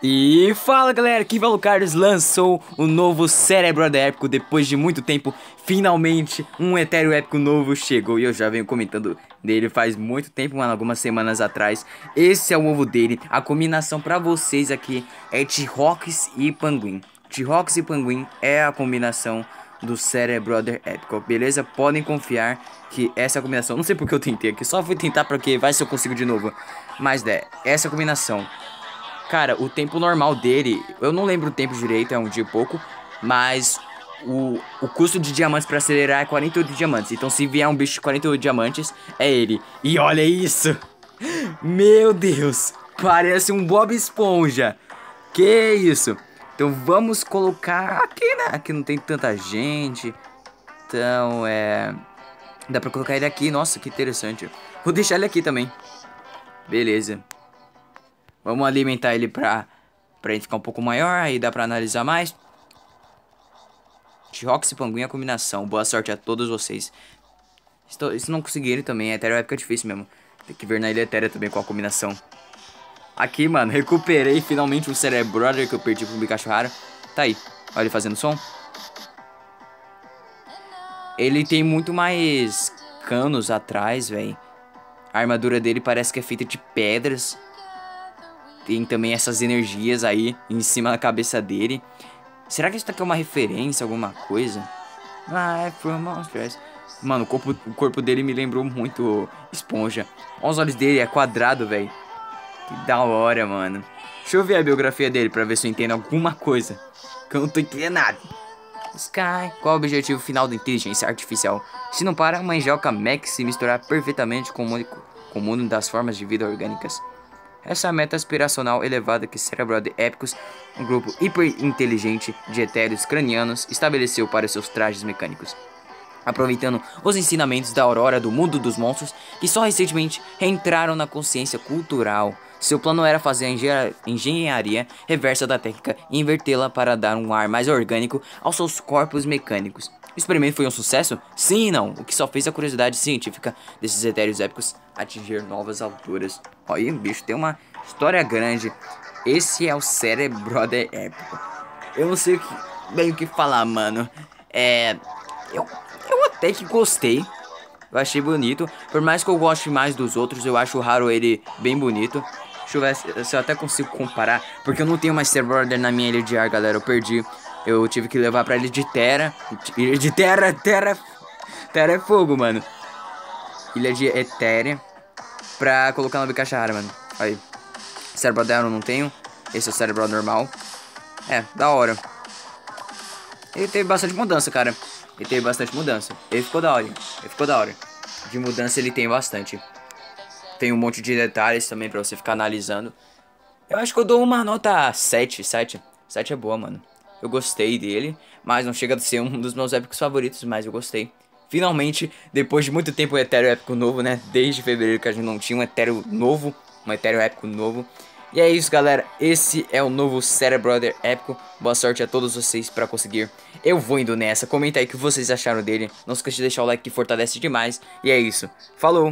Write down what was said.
E fala galera, aqui Valo Carlos lançou o novo Cérebro Épico depois de muito tempo. Finalmente, um Etéreo Épico novo chegou e eu já venho comentando dele faz muito tempo, algumas semanas atrás. Esse é o ovo dele, a combinação pra vocês aqui é T-Rocks e Panguin. T-Rocks e Panguin é a combinação do Cérebro Épico, beleza? Podem confiar que essa é combinação, não sei porque eu tentei aqui, só fui tentar porque vai se eu consigo de novo. Mas é, essa é a combinação Cara, o tempo normal dele, eu não lembro o tempo direito, é um dia e pouco, mas o, o custo de diamantes para acelerar é 48 diamantes. Então se vier um bicho de 48 diamantes, é ele. E olha isso! Meu Deus! Parece um Bob Esponja! Que isso? Então vamos colocar aqui, né? Aqui não tem tanta gente. Então é... Dá pra colocar ele aqui. Nossa, que interessante. Vou deixar ele aqui também. Beleza. Vamos alimentar ele pra, pra ele ficar um pouco maior, aí dá pra analisar mais. T-Rox e Panguinha a combinação. Boa sorte a todos vocês. Estou, se não conseguirem também, Ethereum é época difícil mesmo. Tem que ver na Ilha Etérea também com a combinação. Aqui, mano, recuperei finalmente o Cerebro Brother que eu perdi pro Pikachu Rara. Tá aí, olha ele fazendo som. Ele tem muito mais canos atrás, velho. A armadura dele parece que é feita de pedras tem também essas energias aí em cima da cabeça dele. Será que isso aqui é uma referência, alguma coisa? Ah, from monsters. Mano, o corpo, o corpo dele me lembrou muito esponja. Olha os olhos dele, é quadrado, velho. Que da hora, mano. Deixa eu ver a biografia dele pra ver se eu entendo alguma coisa. Que eu não tô entendendo nada. Sky, qual o objetivo final da inteligência artificial? Se não para, a manjoca Max se misturar perfeitamente com o mundo das formas de vida orgânicas. Essa meta aspiracional elevada que Cerebroid Épicos, um grupo hiperinteligente de etéreos cranianos, estabeleceu para seus trajes mecânicos. Aproveitando os ensinamentos da Aurora do mundo dos monstros, que só recentemente reentraram na consciência cultural, seu plano era fazer a engenharia reversa da técnica e invertê-la para dar um ar mais orgânico aos seus corpos mecânicos. O experimento foi um sucesso? Sim e não, o que só fez a curiosidade científica desses etéreos épicos atingir novas alturas. Olha, o bicho tem uma história grande. Esse é o Cérebro Brother épico. Eu não sei o que, bem o que falar, mano. É. Eu, eu até que gostei. Eu achei bonito. Por mais que eu goste mais dos outros, eu acho Raro ele bem bonito. Deixa eu ver se eu até consigo comparar. Porque eu não tenho mais Cérebro Brother na minha ilha de ar, galera. Eu perdi. Eu tive que levar pra ilha de Terra. Ilha de Terra, Terra. Terra é fogo, mano. Ilha de Etéria pra colocar no Bicachara, mano. Aí. Cérebro dela eu não tenho. Esse é o cérebro normal. É, da hora. Ele teve bastante mudança, cara. Ele teve bastante mudança. Ele ficou da hora. Ele ficou da hora. De mudança ele tem bastante. Tem um monte de detalhes também pra você ficar analisando. Eu acho que eu dou uma nota 7, 7. 7 é boa, mano. Eu gostei dele, mas não chega a ser um dos meus épicos favoritos, mas eu gostei. Finalmente, depois de muito tempo, um Etéreo épico novo, né? Desde fevereiro que a gente não tinha um Etéreo novo, um Etéreo épico novo. E é isso, galera. Esse é o novo Cerebrother épico. Boa sorte a todos vocês para conseguir. Eu vou indo nessa. Comenta aí o que vocês acharam dele. Não esqueça de deixar o like que fortalece demais. E é isso. Falou!